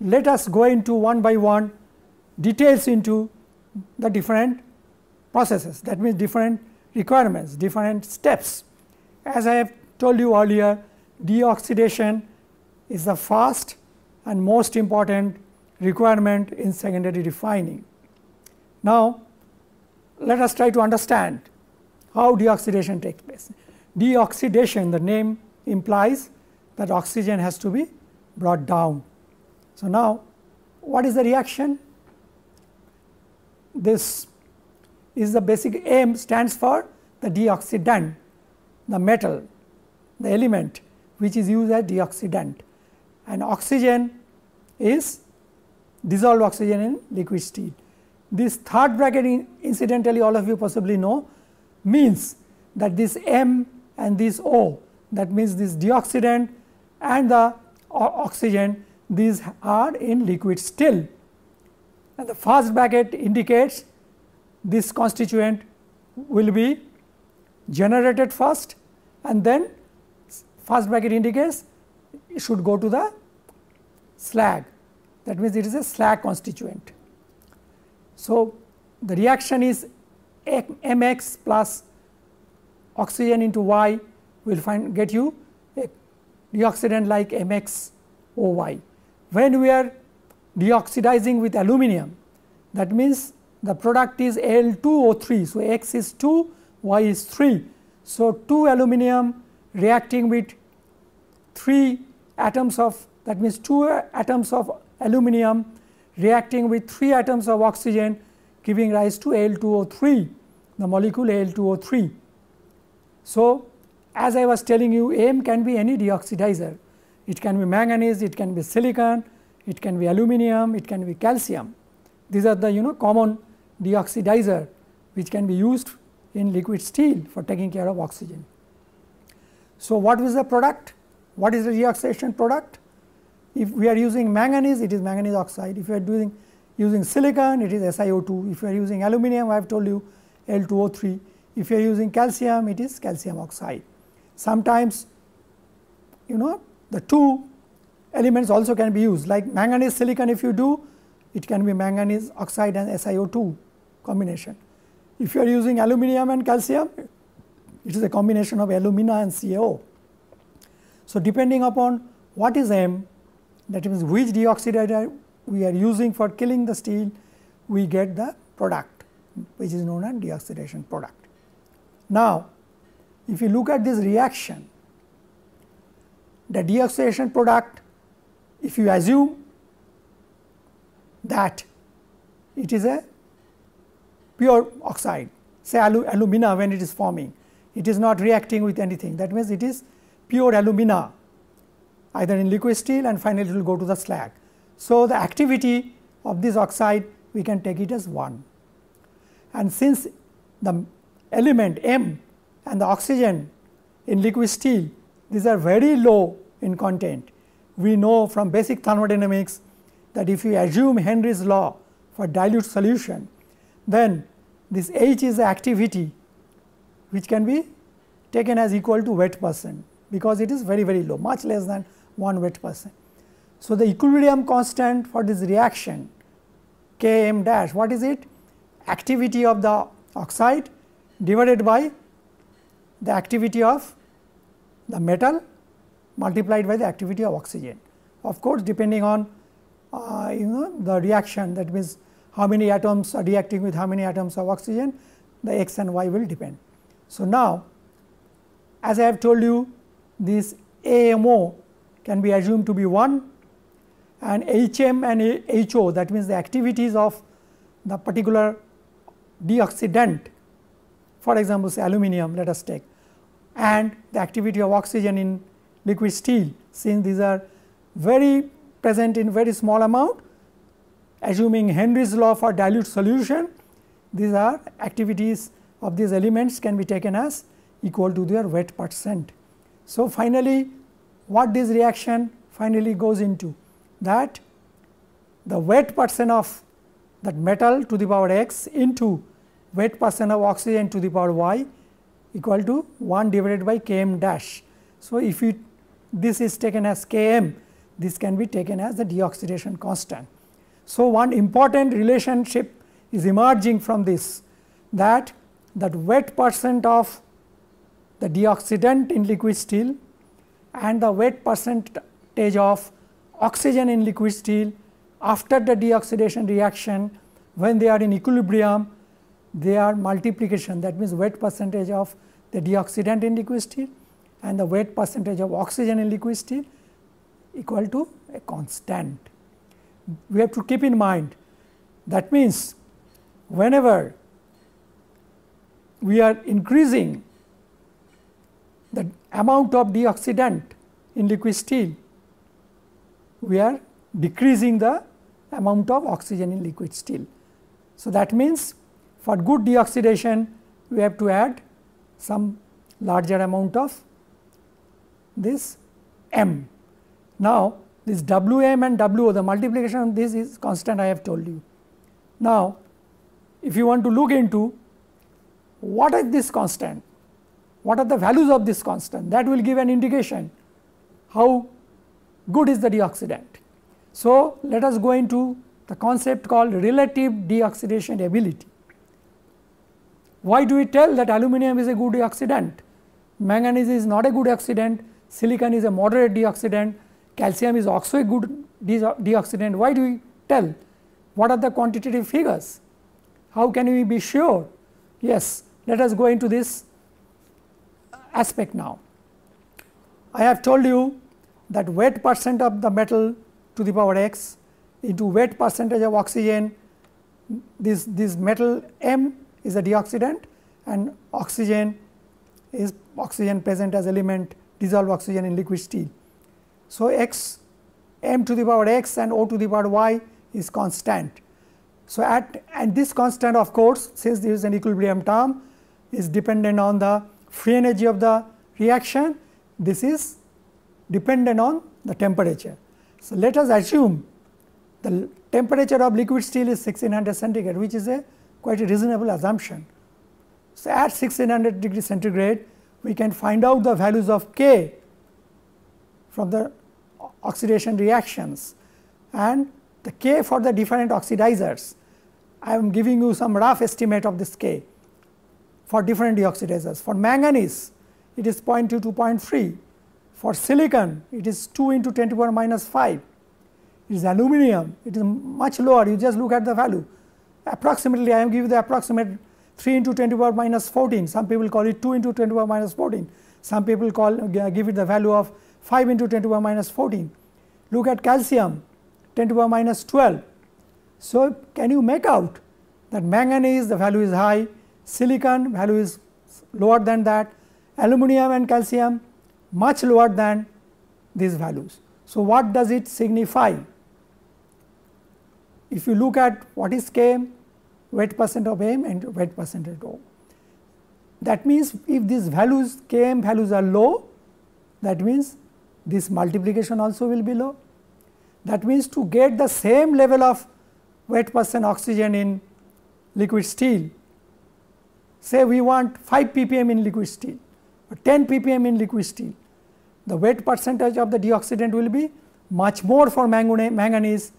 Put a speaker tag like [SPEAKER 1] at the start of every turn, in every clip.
[SPEAKER 1] let us go into one by one details into the different processes that means different requirements, different steps. As I have told you earlier deoxidation is the first and most important requirement in secondary refining. Now, let us try to understand how deoxidation takes place. Deoxidation the name implies that oxygen has to be brought down. So, now what is the reaction? This is the basic M stands for the deoxidant, the metal, the element which is used as deoxidant and oxygen is dissolved oxygen in liquid steel. This third bracket in incidentally all of you possibly know means that this M and this O that means this deoxidant and the oxygen these are in liquid steel and the first bracket indicates this constituent will be generated first and then first bracket indicates it should go to the slag that means it is a slag constituent. So, the reaction is mx plus oxygen into y will find get you a deoxidant like MXOY. When we are deoxidizing with aluminum that means the product is Al2O3. So, X is 2, Y is 3. So, 2 aluminum reacting with 3 atoms of that means 2 atoms of aluminum reacting with 3 atoms of oxygen giving rise to Al2O3 the molecule Al2O3. So, as I was telling you AM can be any deoxidizer it can be manganese, it can be silicon, it can be aluminum, it can be calcium. These are the you know common deoxidizer which can be used in liquid steel for taking care of oxygen. So, what is the product? What is the deoxidation product? If we are using manganese, it is manganese oxide. If we are doing using silicon, it is SiO2. If we are using aluminum, I have told you Al2O3. If you are using calcium, it is calcium oxide. Sometimes, you know, the two elements also can be used like manganese silicon if you do, it can be manganese oxide and SiO2 combination. If you are using aluminum and calcium, it is a combination of alumina and CaO. So, depending upon what is M, that means which deoxidizer we are using for killing the steel, we get the product which is known as deoxidation product. Now, if you look at this reaction, the deoxidation product, if you assume that it is a pure oxide say alu alumina when it is forming it is not reacting with anything that means it is pure alumina either in liquid steel and finally it will go to the slag. So, the activity of this oxide we can take it as 1 and since the element M and the oxygen in liquid steel these are very low in content. We know from basic thermodynamics that if you assume Henry's law for dilute solution then this H is activity which can be taken as equal to weight percent because it is very very low much less than 1 weight percent. So, the equilibrium constant for this reaction K m dash what is it activity of the oxide divided by the activity of the metal multiplied by the activity of oxygen. Of course, depending on uh, you know the reaction that means how many atoms are reacting with how many atoms of oxygen the x and y will depend. So, now as I have told you this AMO can be assumed to be 1 and HM and HO that means the activities of the particular deoxidant for example, say aluminum let us take and the activity of oxygen in liquid steel since these are very present in very small amount assuming Henry's law for dilute solution these are activities of these elements can be taken as equal to their weight percent. So, finally, what this reaction finally goes into that the weight percent of that metal to the power x into weight percent of oxygen to the power y equal to 1 divided by km dash. So, if we this is taken as km this can be taken as the deoxidation constant. So, one important relationship is emerging from this that that weight percent of the deoxidant in liquid steel and the weight percentage of oxygen in liquid steel after the deoxidation reaction when they are in equilibrium they are multiplication that means weight percentage of the deoxidant in liquid steel and the weight percentage of oxygen in liquid steel equal to a constant. We have to keep in mind that means whenever we are increasing the amount of deoxidant in liquid steel, we are decreasing the amount of oxygen in liquid steel. So, that means for good deoxidation we have to add some larger amount of this m. Now, this W m and W o the multiplication of this is constant I have told you. Now, if you want to look into what is this constant, what are the values of this constant that will give an indication how good is the deoxidant. So, let us go into the concept called relative deoxidation ability. Why do we tell that aluminum is a good deoxidant? Manganese is not a good oxidant, silicon is a moderate deoxidant, calcium is also a good deoxidant. Why do we tell? What are the quantitative figures? How can we be sure? Yes, let us go into this aspect now. I have told you that weight percent of the metal to the power x into weight percentage of oxygen, this, this metal M is a deoxidant and oxygen is oxygen present as element dissolved oxygen in liquid steel. So, x m to the power x and o to the power y is constant. So, at and this constant of course, since there is an equilibrium term is dependent on the free energy of the reaction, this is dependent on the temperature. So, let us assume the temperature of liquid steel is 1600 centigrade which is a quite a reasonable assumption. So, at 1600 degree centigrade we can find out the values of K from the oxidation reactions and the K for the different oxidizers. I am giving you some rough estimate of this K for different deoxidizers. For manganese it is 0.2 to 0.3, for silicon it is 2 into 10 to the power minus 5, it is aluminum it is much lower you just look at the value approximately I am giving the approximate 3 into 10 to the power minus 14, some people call it 2 into 10 to the power minus 14, some people call give it the value of 5 into 10 to the power minus 14. Look at calcium 10 to the power minus 12. So, can you make out that manganese the value is high, silicon value is lower than that, aluminum and calcium much lower than these values. So, what does it signify? If you look at what is K, weight percent of M and weight percent of O. That means, if these values Km values are low, that means this multiplication also will be low. That means, to get the same level of weight percent oxygen in liquid steel, say we want 5 ppm in liquid steel or 10 ppm in liquid steel, the weight percentage of the deoxidant will be much more for manganese,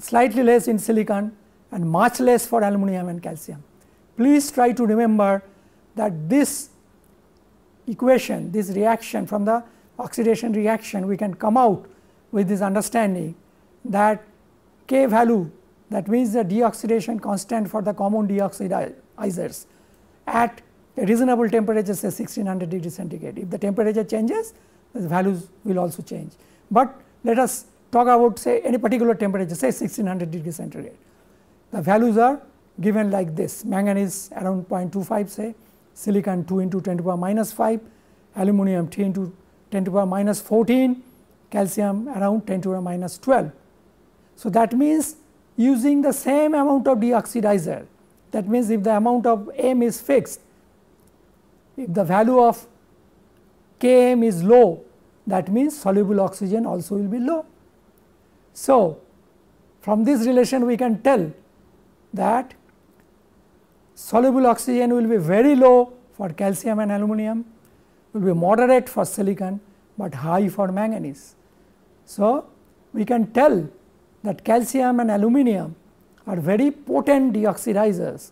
[SPEAKER 1] slightly less in silicon and much less for aluminum and calcium. Please try to remember that this equation, this reaction from the oxidation reaction, we can come out with this understanding that K value that means the deoxidation constant for the common deoxidizers at a reasonable temperature say 1600 degree centigrade. If the temperature changes, the values will also change. But let us talk about say any particular temperature say 1600 degree centigrade. The values are given like this manganese around 0.25 say, silicon 2 into 10 to the power minus 5, aluminum 3 into 10 to the power minus 14, calcium around 10 to the power minus 12. So, that means using the same amount of deoxidizer that means if the amount of M is fixed, if the value of Km is low that means soluble oxygen also will be low. So, from this relation we can tell that soluble oxygen will be very low for calcium and aluminum, will be moderate for silicon, but high for manganese. So, we can tell that calcium and aluminum are very potent deoxidizers,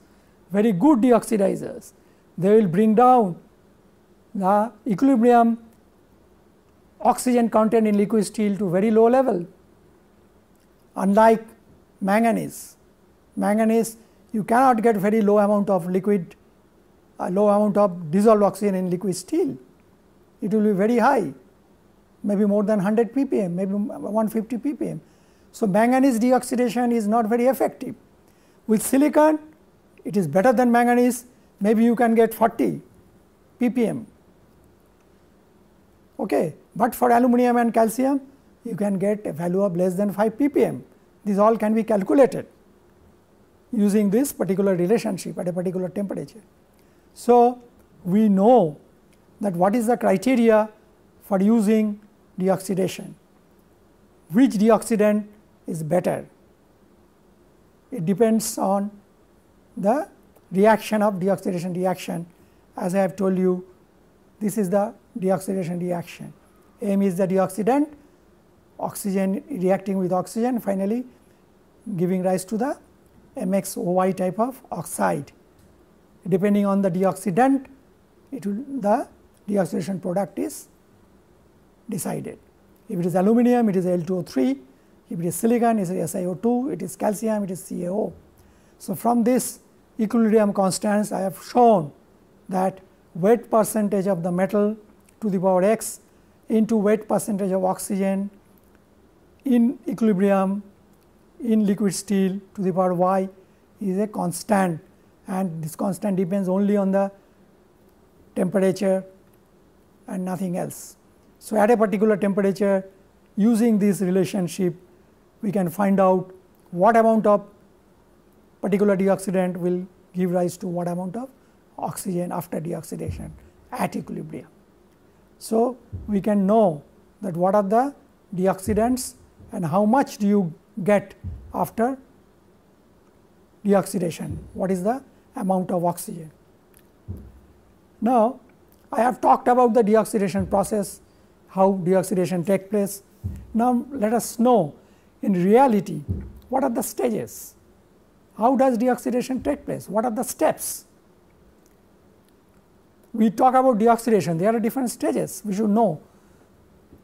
[SPEAKER 1] very good deoxidizers. They will bring down the equilibrium oxygen content in liquid steel to very low level. Unlike manganese, manganese you cannot get very low amount of liquid, uh, low amount of dissolved oxygen in liquid steel. It will be very high, maybe more than 100 ppm, maybe 150 ppm. So, manganese deoxidation is not very effective. With silicon, it is better than manganese, maybe you can get 40 ppm. Okay. But for aluminum and calcium, you can get a value of less than 5 ppm. These all can be calculated using this particular relationship at a particular temperature. So, we know that what is the criteria for using deoxidation, which deoxidant is better. It depends on the reaction of deoxidation reaction as I have told you this is the deoxidation reaction. M is the deoxidant, oxygen reacting with oxygen finally giving rise to the MXOY type of oxide. Depending on the deoxidant, it will the deoxidation product is decided. If it is aluminum, it is Al2O3, if it is silicon, it is SiO2, it is calcium, it is CaO. So, from this equilibrium constants, I have shown that weight percentage of the metal to the power x into weight percentage of oxygen in equilibrium in liquid steel to the power y is a constant and this constant depends only on the temperature and nothing else. So, at a particular temperature using this relationship we can find out what amount of particular deoxidant will give rise to what amount of oxygen after deoxidation at equilibrium. So, we can know that what are the deoxidants and how much do you get after deoxidation, what is the amount of oxygen. Now, I have talked about the deoxidation process, how deoxidation take place. Now, let us know in reality what are the stages, how does deoxidation take place, what are the steps. We talk about deoxidation, there are different stages, we should know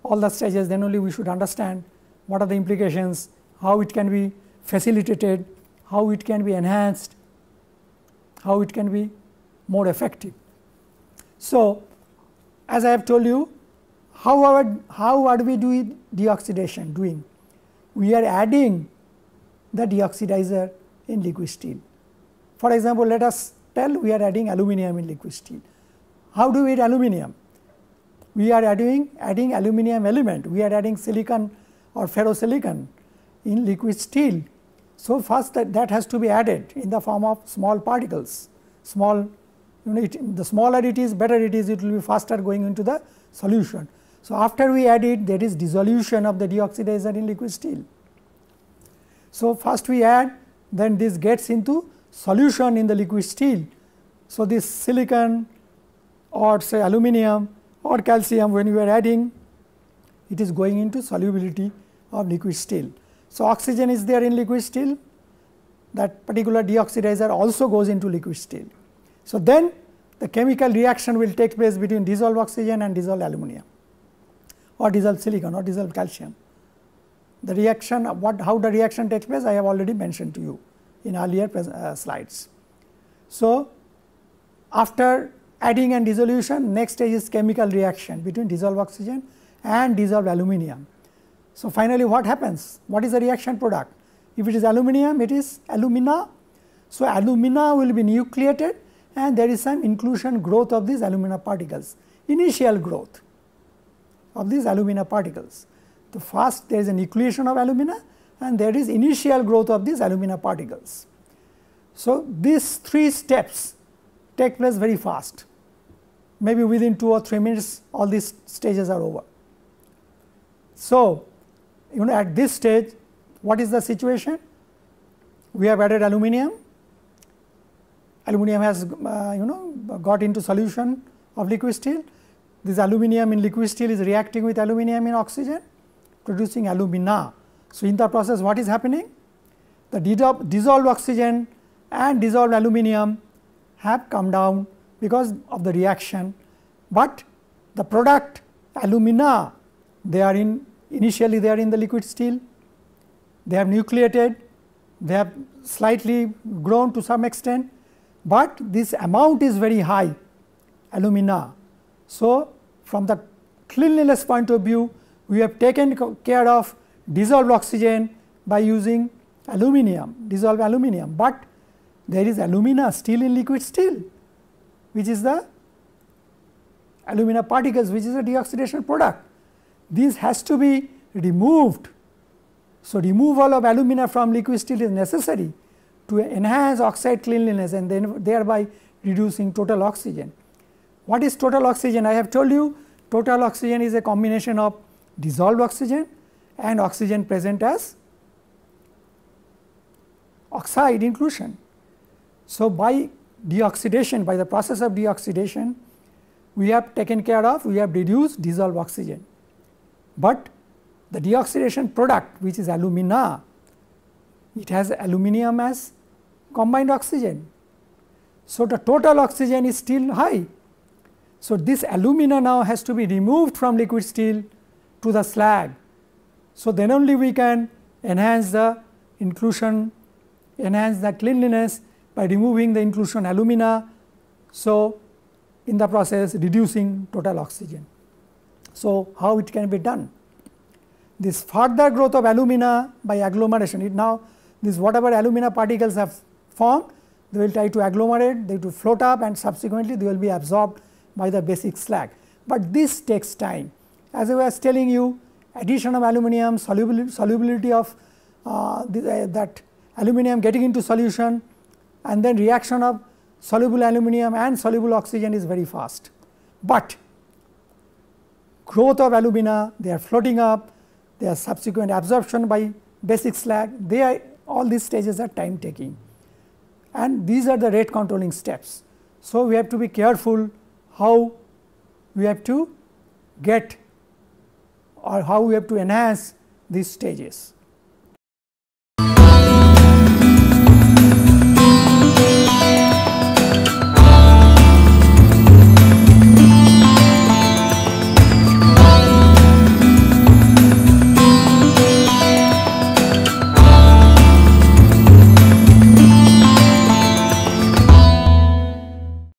[SPEAKER 1] all the stages, then only we should understand what are the implications, how it can be facilitated, how it can be enhanced, how it can be more effective. So, as I have told you, how are, how are we doing deoxidation doing? We are adding the deoxidizer in liquid steel. For example, let us tell we are adding aluminum in liquid steel. How do we add aluminum? We are adding, adding aluminum element, we are adding silicon or ferrosilicon in liquid steel. So, first that, that has to be added in the form of small particles, small you know it, the smaller it is better it is it will be faster going into the solution. So, after we add it there is dissolution of the deoxidizer in liquid steel. So, first we add then this gets into solution in the liquid steel. So, this silicon or say aluminum or calcium when you are adding it is going into solubility of liquid steel. So, oxygen is there in liquid steel that particular deoxidizer also goes into liquid steel. So, then the chemical reaction will take place between dissolved oxygen and dissolved aluminum or dissolved silicon or dissolved calcium. The reaction what how the reaction takes place I have already mentioned to you in earlier uh, slides. So, after adding and dissolution next stage is chemical reaction between dissolved oxygen and dissolved aluminum. So, finally what happens? What is the reaction product? If it is aluminum, it is alumina. So, alumina will be nucleated and there is some inclusion growth of these alumina particles, initial growth of these alumina particles. The first there is a nucleation of alumina and there is initial growth of these alumina particles. So, these three steps take place very fast, maybe within 2 or 3 minutes all these stages are over. So, you know at this stage what is the situation? We have added aluminum, aluminum has uh, you know got into solution of liquid steel. This aluminum in liquid steel is reacting with aluminum in oxygen producing alumina. So, in the process what is happening? The dissolved oxygen and dissolved aluminum have come down because of the reaction, but the product alumina they are in initially they are in the liquid steel, they have nucleated, they have slightly grown to some extent, but this amount is very high alumina. So, from the cleanliness point of view we have taken care of dissolved oxygen by using aluminum, dissolved aluminum, but there is alumina still in liquid steel which is the alumina particles which is a deoxidation product. This has to be removed. So, removal of alumina from liquid steel is necessary to enhance oxide cleanliness and then thereby reducing total oxygen. What is total oxygen? I have told you total oxygen is a combination of dissolved oxygen and oxygen present as oxide inclusion. So, by deoxidation by the process of deoxidation we have taken care of we have reduced dissolved oxygen, but the deoxidation product which is alumina it has aluminum as combined oxygen. So, the total oxygen is still high. So, this alumina now has to be removed from liquid steel to the slag. So, then only we can enhance the inclusion, enhance the cleanliness by removing the inclusion alumina. So, in the process reducing total oxygen. So, how it can be done? This further growth of alumina by agglomeration, it now this whatever alumina particles have formed, they will try to agglomerate, they will float up and subsequently they will be absorbed by the basic slag. But this takes time. As I was telling you, addition of aluminum, solubility, solubility of uh, the, uh, that aluminum getting into solution and then reaction of soluble aluminum and soluble oxygen is very fast. But growth of alumina, they are floating up, their subsequent absorption by basic slag, they are all these stages are time taking and these are the rate controlling steps. So, we have to be careful how we have to get or how we have to enhance these stages.